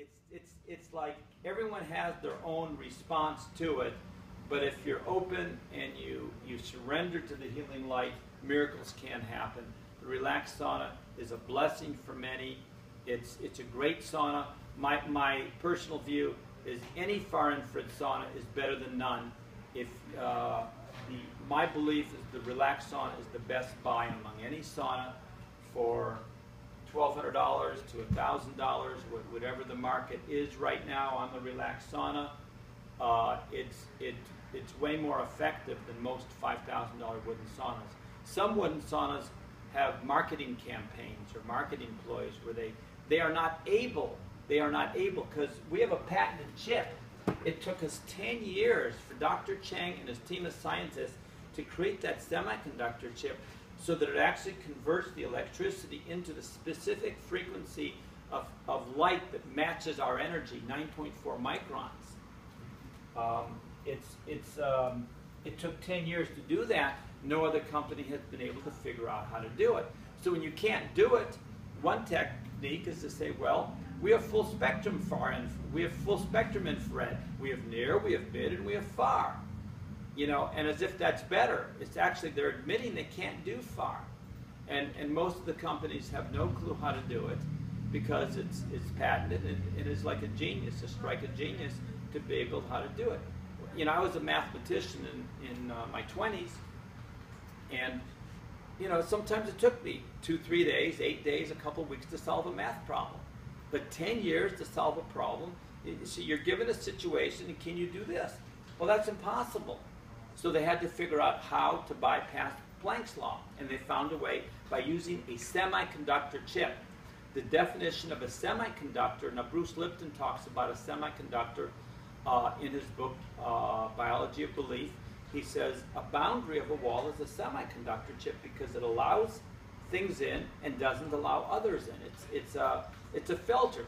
it's, it's, it's like everyone has their own response to it, but if you're open and you, you surrender to the healing light, miracles can happen. The Relax sauna is a blessing for many. It's, it's a great sauna. My, my personal view is any far infrared sauna is better than none. If uh, the, my belief is the Relax sauna is the best buy among any sauna for $1,200 to $1,000, whatever the market is right now on the Relax sauna. Uh, it's, it, it's way more effective than most $5,000 wooden saunas. Some wooden saunas have marketing campaigns or marketing ploys where they, they are not able, they are not able, because we have a patented chip. It took us 10 years for Dr. Chang and his team of scientists to create that semiconductor chip so that it actually converts the electricity into the specific frequency of, of light that matches our energy, 9.4 microns. Um, it's, it's, um, it took 10 years to do that. No other company has been able to figure out how to do it. So when you can't do it, one technique is to say, well, we have full spectrum far we have full spectrum infrared. We have near, we have mid, and we have far you know, and as if that's better. It's actually, they're admitting they can't do far. And, and most of the companies have no clue how to do it because it's, it's patented and it is like a genius, a strike of genius to be able how to do it. You know, I was a mathematician in, in uh, my 20s and, you know, sometimes it took me two, three days, eight days, a couple weeks to solve a math problem. But 10 years to solve a problem, so you're given a situation and can you do this? Well, that's impossible. So they had to figure out how to bypass Planck's law, and they found a way by using a semiconductor chip. The definition of a semiconductor, now Bruce Lipton talks about a semiconductor uh, in his book, uh, Biology of Belief. He says a boundary of a wall is a semiconductor chip because it allows things in and doesn't allow others in. It's, it's, a, it's a filter.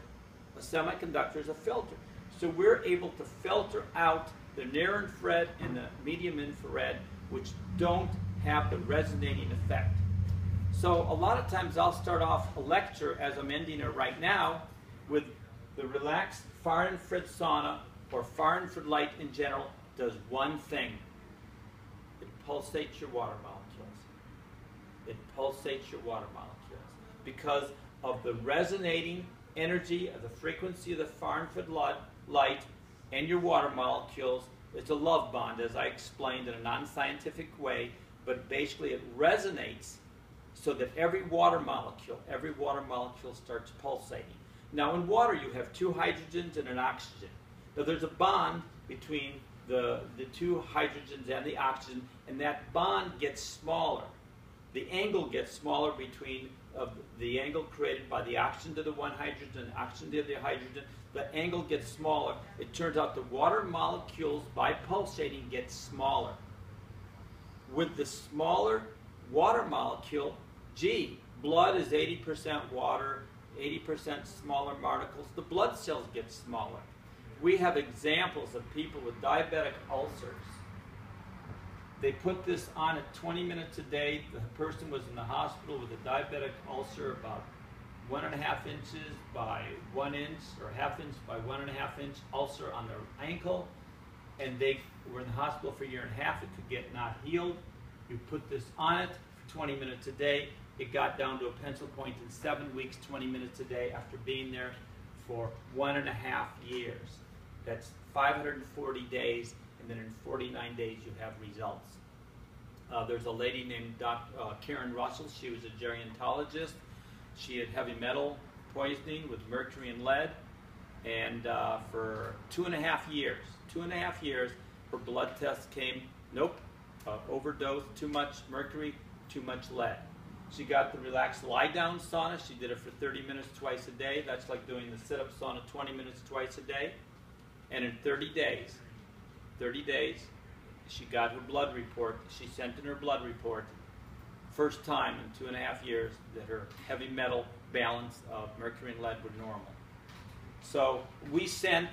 A semiconductor is a filter. So we're able to filter out the near infrared and the medium infrared, which don't have the resonating effect. So a lot of times I'll start off a lecture as I'm ending it right now with the Relax far infrared sauna or far infrared light in general does one thing. It pulsates your water molecules. It pulsates your water molecules because of the resonating energy of the frequency of the far infrared light and your water molecules. It's a love bond, as I explained in a non-scientific way, but basically it resonates so that every water molecule, every water molecule starts pulsating. Now in water you have two hydrogens and an oxygen. Now there's a bond between the, the two hydrogens and the oxygen, and that bond gets smaller. The angle gets smaller between uh, the angle created by the oxygen to the one hydrogen, oxygen to the hydrogen, the angle gets smaller. It turns out the water molecules, by pulsating, get smaller. With the smaller water molecule, gee, blood is 80% water, 80% smaller particles. The blood cells get smaller. We have examples of people with diabetic ulcers. They put this on at 20 minutes a day. The person was in the hospital with a diabetic ulcer about one and a half inches by one inch or half inch by one and a half inch ulcer on their ankle. And they were in the hospital for a year and a half. It could get not healed. You put this on it for 20 minutes a day. It got down to a pencil point in seven weeks, 20 minutes a day after being there for one and a half years. That's 540 days, and then in 49 days you have results. Uh, there's a lady named Dr. Uh, Karen Russell. She was a gerontologist. She had heavy metal poisoning with mercury and lead. And uh, for two and a half years, two and a half years, her blood tests came, nope, uh, overdose, too much mercury, too much lead. She got the Relax lie down sauna. She did it for 30 minutes twice a day. That's like doing the sit up sauna 20 minutes twice a day. And in 30 days, 30 days, she got her blood report. She sent in her blood report first time in two and a half years that her heavy metal balance of mercury and lead were normal. So we sent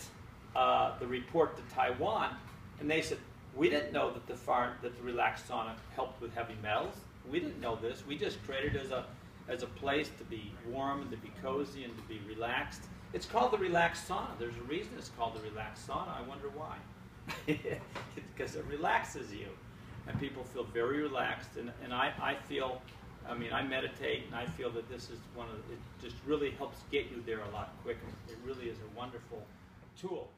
uh, the report to Taiwan, and they said, we didn't know that the, far, that the Relax sauna helped with heavy metals. We didn't know this. We just created as a, as a place to be warm and to be cozy and to be relaxed. It's called the Relax sauna. There's a reason it's called the Relax sauna. I wonder why. because it relaxes you. And people feel very relaxed. And, and I, I feel, I mean, I meditate and I feel that this is one of it just really helps get you there a lot quicker. It really is a wonderful tool.